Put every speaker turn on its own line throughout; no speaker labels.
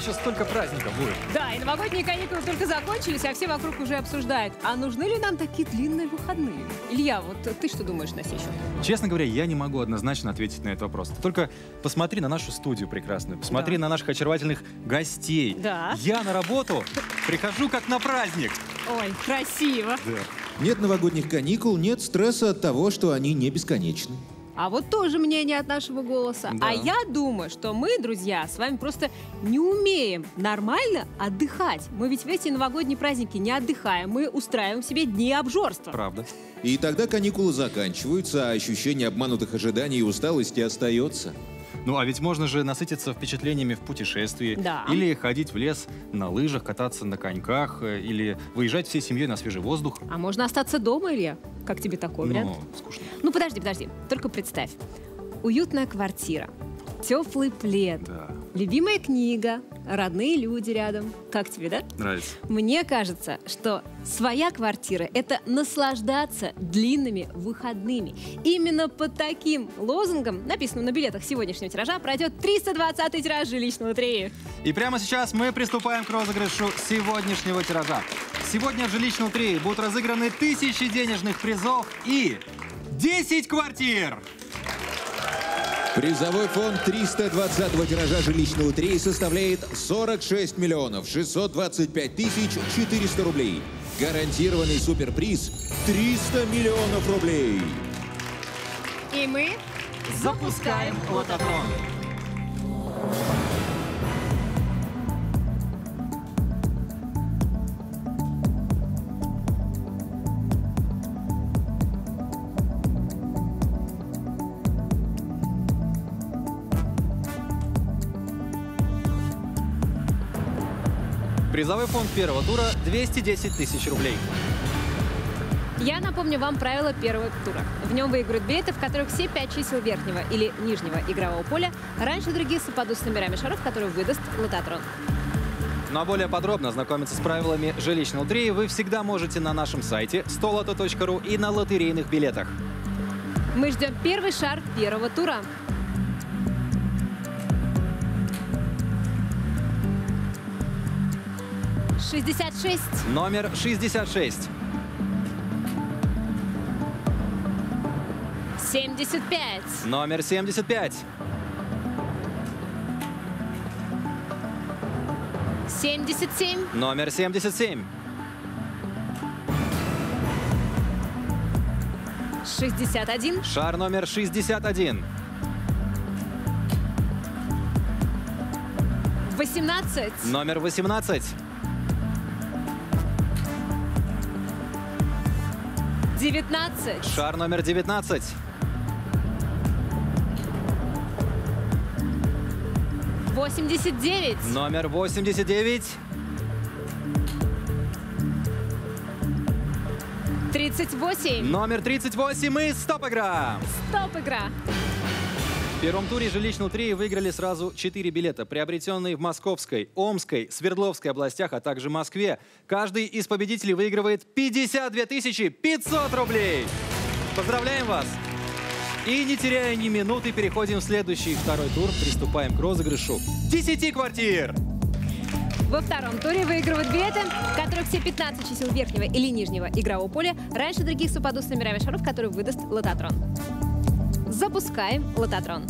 еще столько праздников будет.
Да, и новогодние каникулы только закончились, а все вокруг уже обсуждают, а нужны ли нам такие длинные выходные? Илья, вот ты что думаешь на сей счет?
Честно говоря, я не могу однозначно ответить на этот вопрос. Только посмотри на нашу студию прекрасную, посмотри
Да.
на наших очаровательных гостей.
Да.
Я на работу прихожу как на праздник.
Ой, красиво.
Нет новогодних каникул, нет стресса от того, что они не бесконечны.
А вот тоже мнение от нашего голоса.
Да.
А я думаю, что мы, друзья, с вами просто не умеем нормально отдыхать. Мы ведь в эти новогодние праздники не отдыхаем, мы устраиваем себе дни обжорства.
Правда.
И тогда каникулы заканчиваются, а ощущение обманутых ожиданий и усталости остается.
Ну, а ведь можно же насытиться впечатлениями в путешествии.
Да.
Или ходить в лес на лыжах, кататься на коньках, э, или выезжать всей семьей на свежий воздух.
А можно остаться дома, Илья? Как тебе такой вариант?
Ну, скучно.
Ну, подожди, подожди. Только представь. Уютная квартира, теплый плед,
Да,
любимая книга, родные люди рядом. Как тебе, да?
нравится.
Мне кажется, что своя квартира – это наслаждаться длинными выходными. Именно под таким лозунгом, написанным на билетах сегодняшнего тиража, пройдет 320-й тираж жилищного треи.
И прямо сейчас мы приступаем к розыгрышу сегодняшнего тиража. Сегодня в жилищном лотерее будут разыграны тысячи денежных призов и 10 квартир!
Призовой фонд 320-го тиража жилищной лотереи составляет 46 миллионов 625 тысяч 400 рублей. Гарантированный суперприз 300 миллионов рублей.
И мы
Запускаем лототрон! Призовой фонд первого тура 210 тысяч рублей.
Я напомню вам правила первого тура. В нем выиграют билеты, в которых все пять чисел верхнего или нижнего игрового поля раньше других совпадут с номерами шаров, которые выдаст лототрон.
Ну а более подробно ознакомиться с правилами жилищной лотереи вы всегда можете на нашем сайте stoloto.ru и на лотерейных билетах.
Мы ждем первый шар первого тура. Шестьдесят шесть,
Номер 66,
семьдесят пять,
номер 75,
семьдесят семь,
номер 77,
шестьдесят один,
шар номер 61,
восемнадцать,
номер 18,
девятнадцать,
шар номер 19,
восемьдесят девять,
номер 89,
тридцать восемь.
номер 38 и стоп-игра!
Стоп, игра!
В первом туре жилищной лотереи выиграли сразу 4 билета, приобретенные в Московской, Омской, Свердловской областях, а также Москве. Каждый из победителей выигрывает 52 500 рублей. Поздравляем вас! И не теряя ни минуты, переходим в следующий второй тур. Приступаем к розыгрышу 10 квартир.
Во втором туре выигрывают билеты, в которых все 15 чисел верхнего или нижнего игрового поля раньше других совпадут с номерами шаров, которые выдаст лототрон. Запускаем лототрон.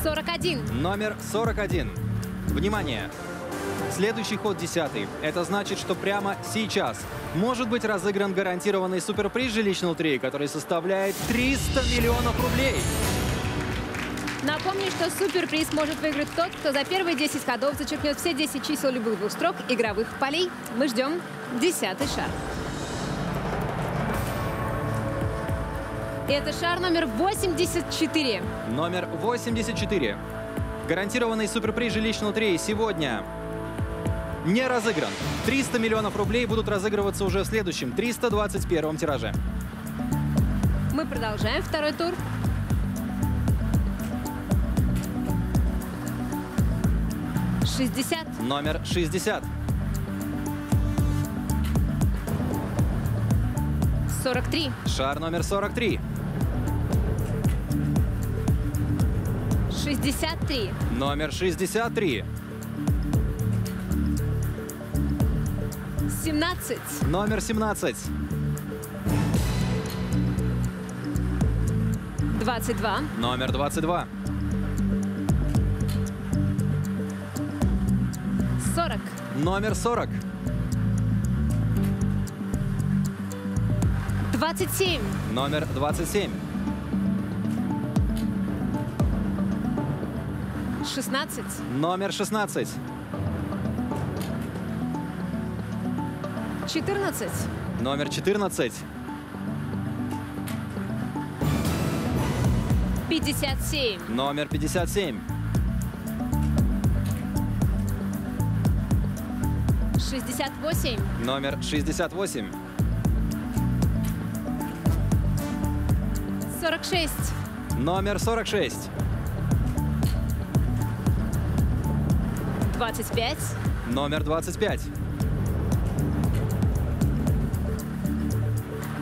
Сорок один.
Номер 41. Внимание! Следующий ход десятый. Это значит, что прямо сейчас может быть разыгран гарантированный суперприз жилищной лотереи, который составляет 300 миллионов рублей.
Напомню, что суперприз может выиграть тот, кто за первые 10 ходов зачеркнет все 10 чисел любых двух строк игровых полей. Мы ждем десятый шар. Это шар номер 84.
Номер 84. Гарантированный суперприз жилищной лотереи сегодня не разыгран. 300 миллионов рублей будут разыгрываться уже в следующем, 321 тираже.
Мы продолжаем второй тур. Шестьдесят,
Номер 60.
43.
Шар номер 43.
63.
Номер 63.
17.
Номер 17.
22.
Номер 22. Номер 40.
27.
Номер 27.
16.
Номер 16.
14.
Номер 14.
57.
Номер 57.
68.
Номер 68.
46.
Номер 46.
25.
Номер 25.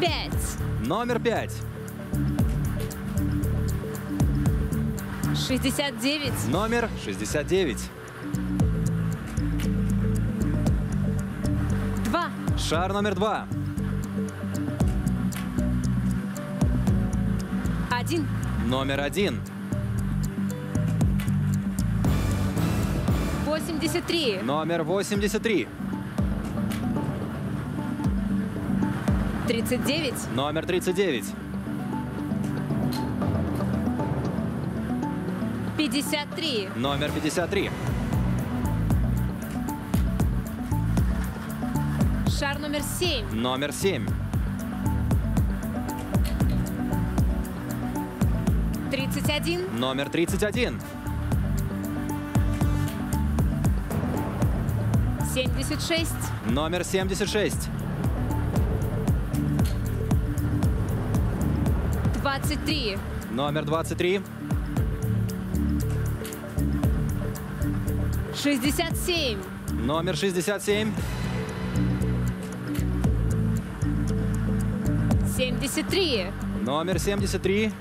5.
Номер 5.
69.
Номер 69. Шар номер 2.
1.
Номер 1.
83.
Номер 83.
39.
Номер 39.
53.
Номер 53.
Шар номер 7.
Номер 7.
31.
Номер 31.
76.
Номер 76.
23.
Номер 23.
67.
Номер 67.
73.
Номер 73.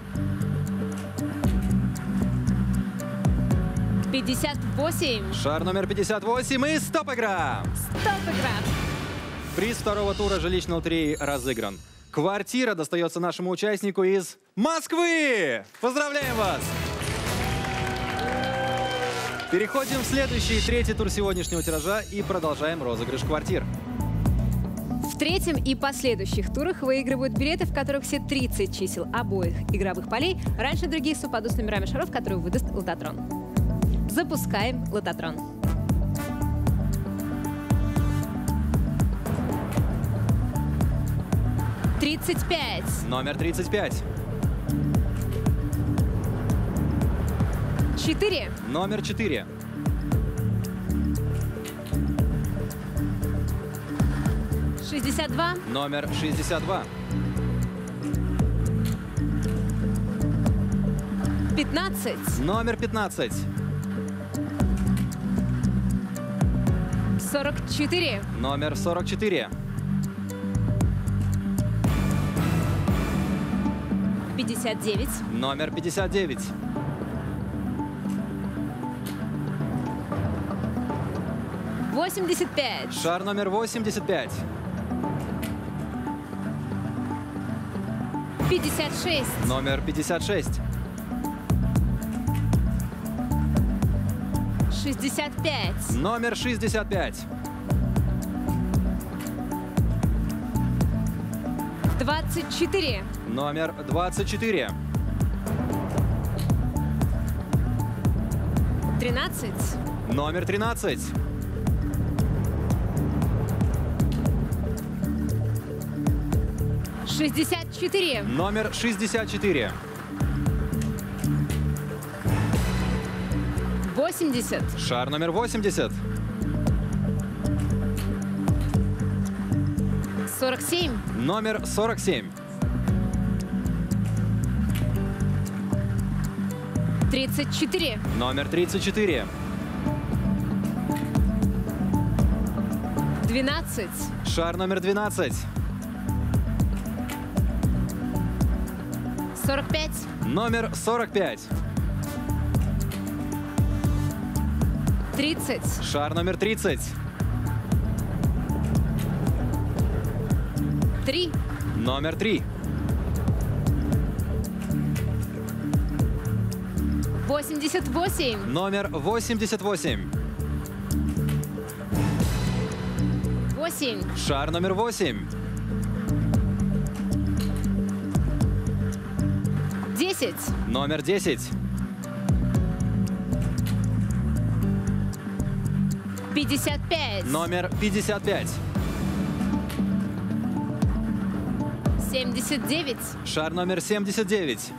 58.
Шар номер 58 и стоп игра!
Стоп игра.
Приз второго тура жилищной лотереи разыгран. Квартира достается нашему участнику из Москвы! Поздравляем вас! Переходим в следующий, третий тур сегодняшнего тиража и продолжаем розыгрыш квартир.
В третьем и последующих турах выигрывают билеты, в которых все 30 чисел обоих игровых полей раньше других совпадут с номерами шаров, которые выдаст Лототрон. Запускаем Лототрон. Тридцать пять.
Номер тридцать пять.
Четыре.
Номер
четыре. 62.
Номер 62.
15.
Номер 15.
44.
Номер 44.
59.
Номер 59.
85.
Шар номер 85.
Пятьдесят шесть,
Номер 56.
шестьдесят пять,
Номер 65.
двадцать четыре,
Номер 24.
тринадцать,
Номер 13.
шестьдесят четыре,
Номер 64.
восемьдесят,
Шар номер 80.
сорок семь,
Номер 47.
тридцать четыре,
Номер 34.
двенадцать,
Шар номер 12.
45.
Номер 45.
30.
Шар номер 30.
3.
Номер 3.
88.
Номер 88.
8.
Шар номер 8.
10.
Номер 10.
55.
Номер 55.
79.
Шар номер 79.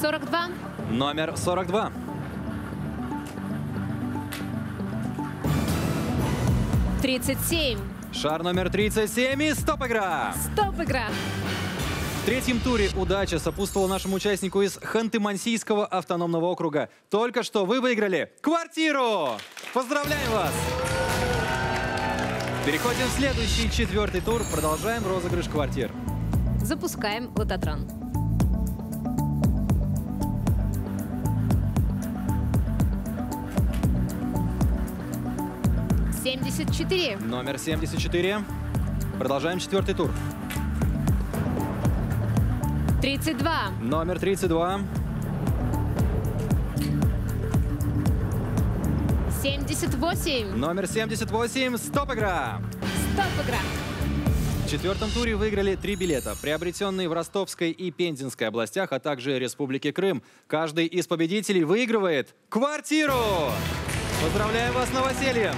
42.
Номер 42.
37.
Шар номер 37 и стоп игра!
Стоп, игра.
В третьем туре удача сопутствовала нашему участнику из Ханты-Мансийского автономного округа. Только что вы выиграли квартиру! Поздравляем вас! Переходим в следующий, четвертый тур. Продолжаем розыгрыш квартир.
Запускаем лототрон. Семьдесят четыре.
Номер 74. Продолжаем четвертый тур.
Тридцать два.
Номер 32.
Семьдесят восемь.
Номер 78. Стоп игра!
Стоп, игра.
В четвертом туре выиграли три билета, приобретенные в Ростовской и Пензенской областях, а также Республике Крым. Каждый из победителей выигрывает квартиру! Поздравляем вас с новосельем!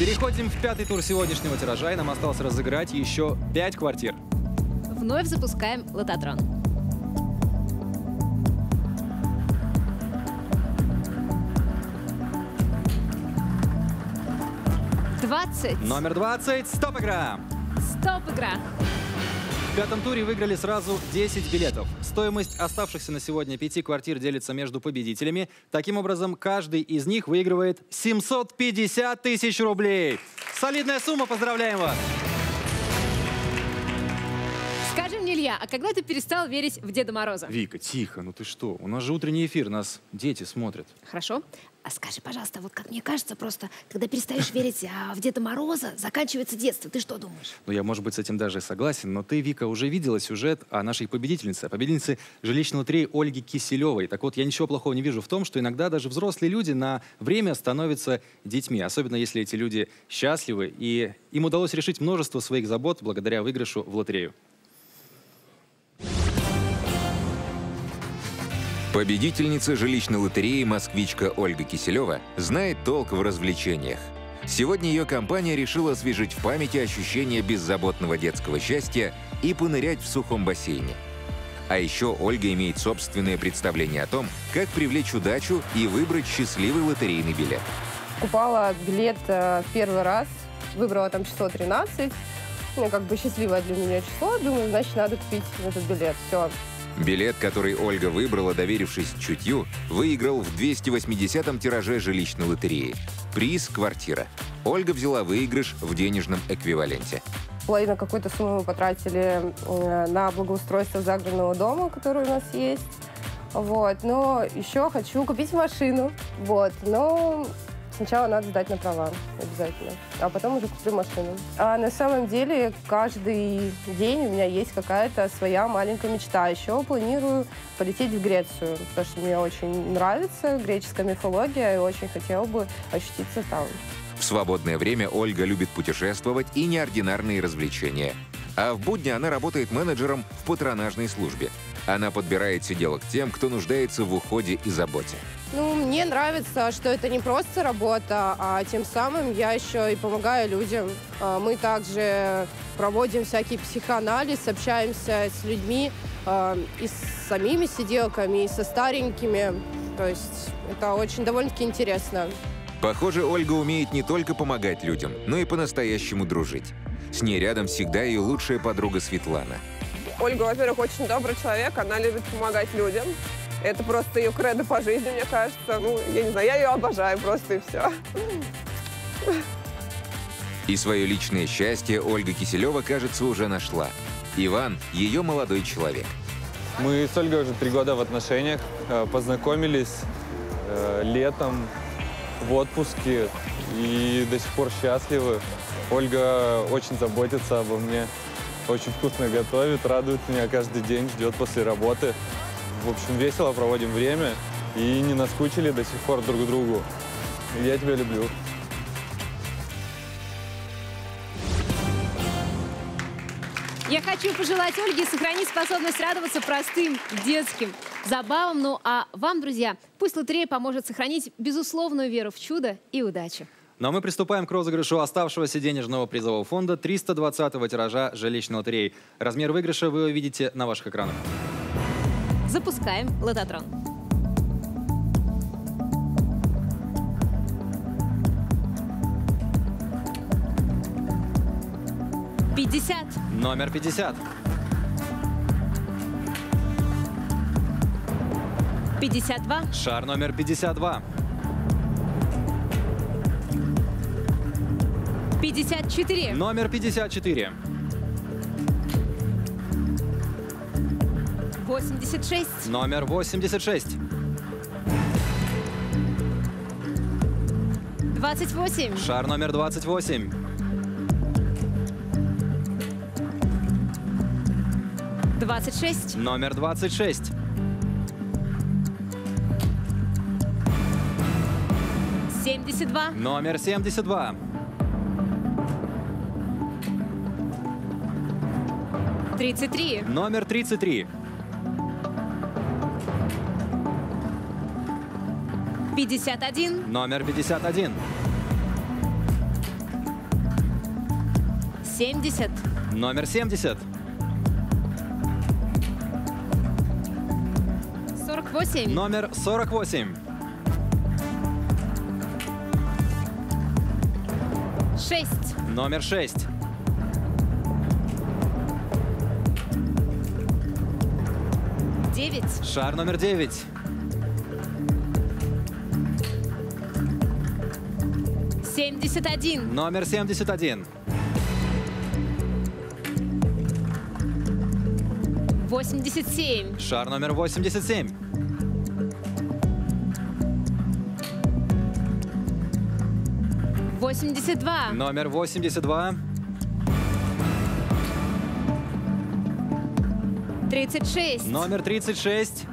Переходим в пятый тур сегодняшнего тиража, и нам осталось разыграть еще пять квартир.
Вновь запускаем лототрон. Двадцать.
Номер 20. Стоп игра!
Стоп, игра.
Пятом туре выиграли сразу 10 билетов. Стоимость оставшихся на сегодня пяти квартир делится между победителями. Таким образом, каждый из них выигрывает 750 тысяч рублей. Солидная сумма, поздравляем вас!
Илья, а когда ты перестал верить в Деда Мороза?
Вика, тихо, ну ты что? У нас же утренний эфир, нас дети смотрят.
Хорошо. А скажи, пожалуйста, вот как мне кажется, просто, когда перестаешь верить а, в Деда Мороза, заканчивается детство. Ты что думаешь?
Ну, я, может быть, с этим даже согласен, но ты, Вика, уже видела сюжет о нашей победительнице, о победительнице жилищной лотереи Ольги Киселевой. Так вот, я ничего плохого не вижу в том, что иногда даже взрослые люди на время становятся детьми, особенно если эти люди счастливы, и им удалось решить множество своих забот благодаря выигрышу в лотерею.
Победительница жилищной лотереи «Москвичка» Ольга Киселева знает толк в развлечениях. Сегодня ее компания решила освежить в памяти ощущение беззаботного детского счастья и понырять в сухом бассейне. А еще Ольга имеет собственное представление о том, как привлечь удачу и выбрать счастливый лотерейный билет.
Купала билет э, первый раз, выбрала там число 13. Ну, как бы счастливое для меня число. Думаю, значит, надо купить этот билет. Все.
Билет, который Ольга выбрала, доверившись чутью, выиграл в 280-м тираже жилищной лотереи. Приз – квартира. Ольга взяла выигрыш в денежном эквиваленте.
Половину какой-то суммы мы потратили на благоустройство загородного дома, который у нас есть. Вот. Но еще хочу купить машину. Вот. Но сначала надо сдать на права обязательно, а потом уже куплю машину. А на самом деле каждый день у меня есть какая-то своя маленькая мечта. Еще планирую полететь в Грецию, потому что мне очень нравится греческая мифология и очень хотела бы ощутиться там.
В свободное время Ольга любит путешествовать и неординарные развлечения. А в будни она работает менеджером в патронажной службе. Она подбирает сиделок тем, кто нуждается в уходе и заботе.
Ну, мне нравится, что это не просто работа, а тем самым я еще и помогаю людям. А, Мы также проводим всякий психоанализ, общаемся с людьми а, и с самими сиделками, и со старенькими. То есть это очень довольно-таки интересно.
Похоже, Ольга умеет не только помогать людям, но и по-настоящему дружить. С ней рядом всегда ее лучшая подруга Светлана.
Ольга, во-первых, очень добрый человек, она любит помогать людям. Это просто ее кредо по жизни, мне кажется. Ну, я не знаю, я ее обожаю просто и все.
И свое личное счастье Ольга Киселева, кажется, уже нашла. Иван – ее молодой человек.
Мы с Ольгой уже три года в отношениях, э, познакомились э, летом в отпуске и до сих пор счастливы. Ольга очень заботится обо мне, очень вкусно готовит, радует меня каждый день, ждет после работы. В общем, весело проводим время и не наскучили до сих пор друг другу. Я тебя люблю.
Я хочу пожелать Ольге сохранить способность радоваться простым детским забавам. Ну а вам, друзья, пусть лотерея поможет сохранить безусловную веру в чудо и удачу.
Ну а мы приступаем к розыгрышу оставшегося денежного призового фонда 320-го тиража жилищной лотереи. Размер выигрыша вы увидите на ваших экранах.
Запускаем лототрон. Пятьдесят.
Номер пятьдесят.
Пятьдесят два.
Шар номер
пятьдесят два. 54.
Номер 54.
86.
Номер 86.
28.
Шар номер 28.
Двадцать шесть.
Номер двадцать шесть.
Семьдесят два.
Номер семьдесят
два. 33.
Номер 33.
51.
Номер 51.
70.
Номер 70.
48.
Номер 48.
6.
Номер шесть.
9.
Шар номер 9.
Семьдесят один.
Номер семьдесят один.
Восемьдесят семь.
Шар номер восемьдесят семь.
Восемьдесят два.
Номер восемьдесят
два. 36.
Номер 36.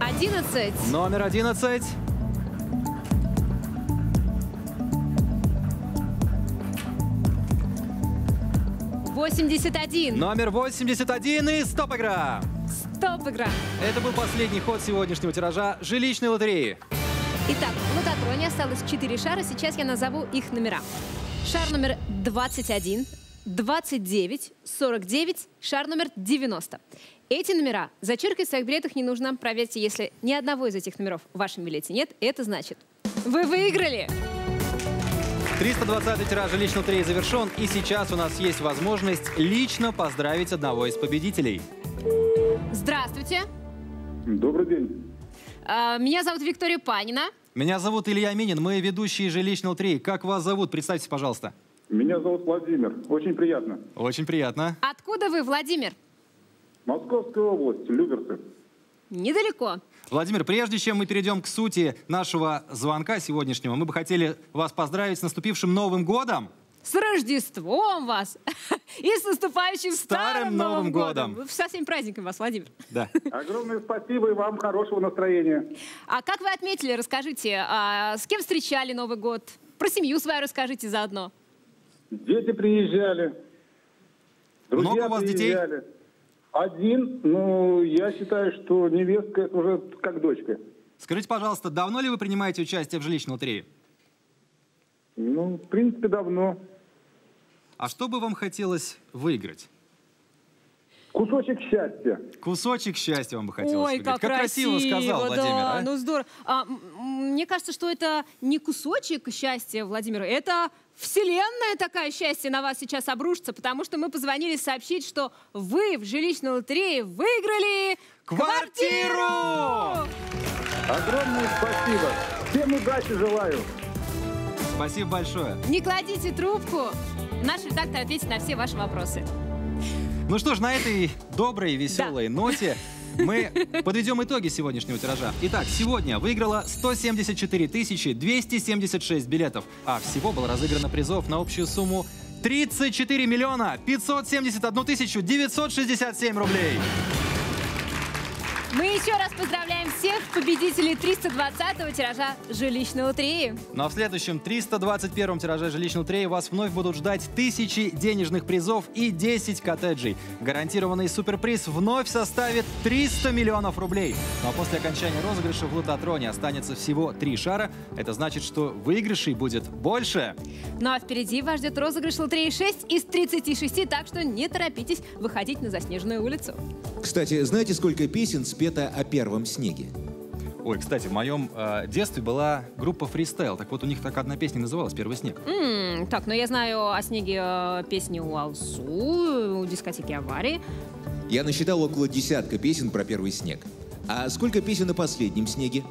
Одиннадцать.
Номер одиннадцать.
Восемьдесят один.
Номер восемьдесят один и стоп игра.
Стоп игра.
Это был последний ход сегодняшнего тиража жилищной лотереи.
Итак, в лототроне осталось четыре шара. Сейчас я назову их номера. Шар номер 21, 29, 49, шар номер 90. Эти номера зачеркивать в своих билетах не нужно. Проверьте, если ни одного из этих номеров в вашем билете нет, это значит, вы выиграли!
320-й тираж жилищной лотереи завершен, и сейчас у нас есть возможность лично поздравить одного из победителей.
Здравствуйте!
Добрый день.
А, Меня зовут Виктория Панина.
Меня зовут Илья Минин, мы ведущие жилищной лотереи. Как вас зовут? Представьтесь, пожалуйста.
Меня зовут Владимир. Очень приятно.
Очень приятно.
Откуда вы, Владимир?
Московская область, Люберцы.
Недалеко.
Владимир, прежде чем мы перейдем к сути нашего звонка сегодняшнего, мы бы хотели вас поздравить с наступившим Новым годом.
С Рождеством вас! И с наступающим
Старым
Старым
Новым
Новым
годом!
годом! Со всеми праздниками вас, Владимир.
Да.
Огромное спасибо и вам хорошего настроения.
А как вы отметили, расскажите, а с кем встречали Новый год? Про семью свою расскажите заодно.
Дети приезжали. Друзья
Много у вас детей?
приезжали. Один, ну, я считаю, что невестка это уже как дочка.
Скажите, пожалуйста, давно ли вы принимаете участие в жилищной лотерее?
Ну, в принципе, давно.
А что бы вам хотелось выиграть?
Кусочек счастья.
Кусочек счастья вам бы хотелось
Ой,
выиграть.
как,
красиво сказал
да,
Владимир, а?
ну здорово. А, мне кажется, что это не кусочек счастья, Владимир, это вселенная такая счастье на вас сейчас обрушится, потому что мы позвонили сообщить, что вы в жилищной лотерее выиграли
Квартиру!
Огромное спасибо. удачи желаю.
Спасибо большое.
Не кладите трубку. Наш редактор ответит на все ваши вопросы.
Ну что ж, на этой доброй, веселой ноте мы подведем итоги сегодняшнего тиража. Итак, сегодня выиграла 174 276 билетов, а всего было разыграно призов на общую сумму 34 миллиона 571 тысячу 967 рублей.
Мы еще раз поздравляем всех победителей 320-го тиража жилищной лотереи.
Ну а в следующем 321-м тираже жилищной лотереи вас вновь будут ждать тысячи денежных призов и 10 коттеджей. Гарантированный суперприз вновь составит 300 миллионов рублей. Ну а после окончания розыгрыша в лототроне останется всего три шара. Это значит, что выигрышей будет больше.
Ну а впереди вас ждет розыгрыш лотереи 6 из 36, так что не торопитесь выходить на заснеженную улицу.
Кстати, знаете, сколько песен спето о первом снеге?
Ой, кстати, в моем э, детстве была группа фристайл. Так вот, у них так одна песня называлась «Первый снег».
М, так, ну я знаю о снеге э, песни у Алсу, у дискотеки Аварии.
Я насчитал около десятка песен про первый снег. А сколько песен о последнем снеге?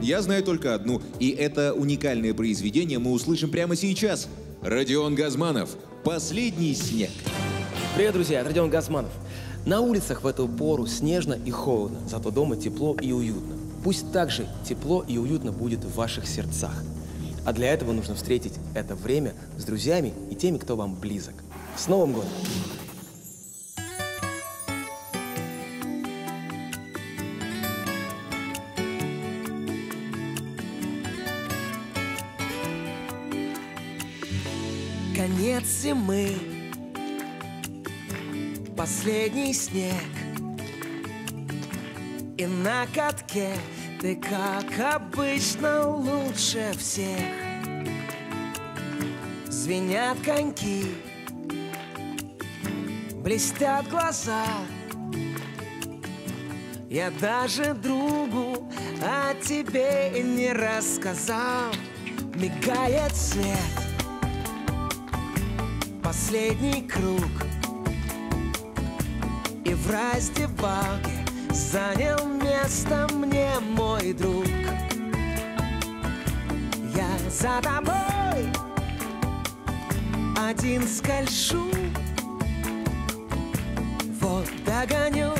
Я знаю только одну, и это уникальное произведение мы услышим прямо сейчас. Родион Газманов «Последний снег».
Привет, друзья, это Родион Газманов. На улицах в эту пору снежно и холодно, зато дома тепло и уютно. Пусть так же тепло и уютно будет в ваших сердцах. А для этого нужно встретить это время с друзьями и теми, кто вам близок. С Новым годом! Конец зимы, последний снег. И на катке ты, как обычно, лучше всех. Звенят коньки, блестят глаза. Я даже другу о тебе не рассказал. Мигает свет. Последний круг в раздевалке Занял место мне мой друг. Я за тобой Один скольжу Вот догоню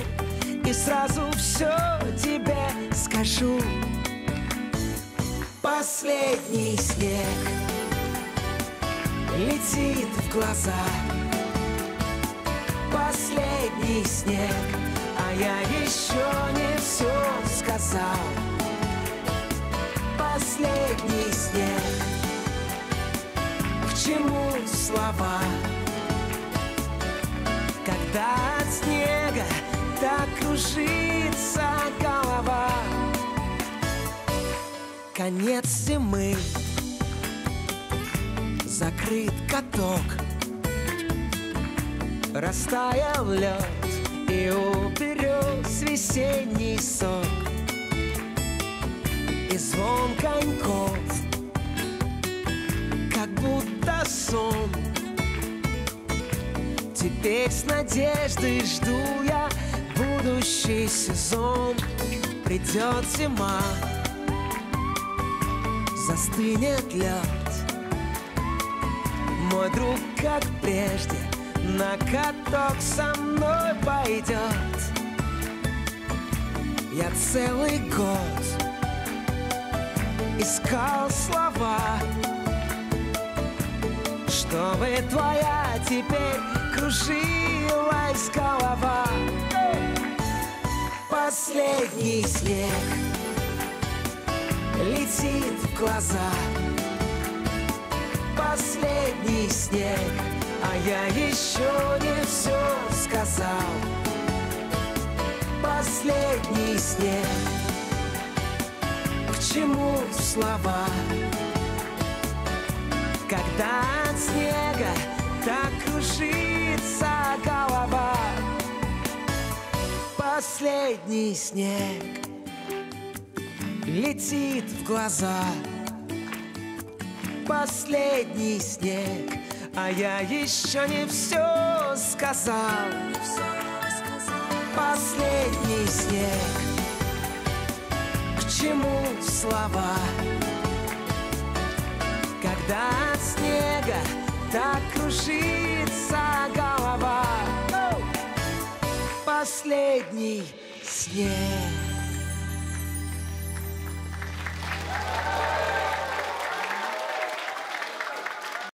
И сразу все тебе скажу. Последний снег летит в глаза Последний снег, а я еще не все сказал. Последний снег, к чему слова? Когда от снега так кружится голова. Конец зимы. Закрыт каток Растаял лед и уберег весенний сок. И звон коньков, как будто сон. Теперь с надеждой жду я будущий сезон. Придет зима, застынет лед. Мой друг, как прежде, на каток со мной пойдет. Я целый год искал слова, чтобы твоя теперь кружилась голова. Последний снег летит в глаза последний снег, а я еще не все сказал. Последний снег, к чему слова? Когда от снега так кружится голова. Последний снег летит в глаза последний снег, а я еще не все сказал Последний снег К чему слова? Когда от снега так кружится голова Последний снег Yeah.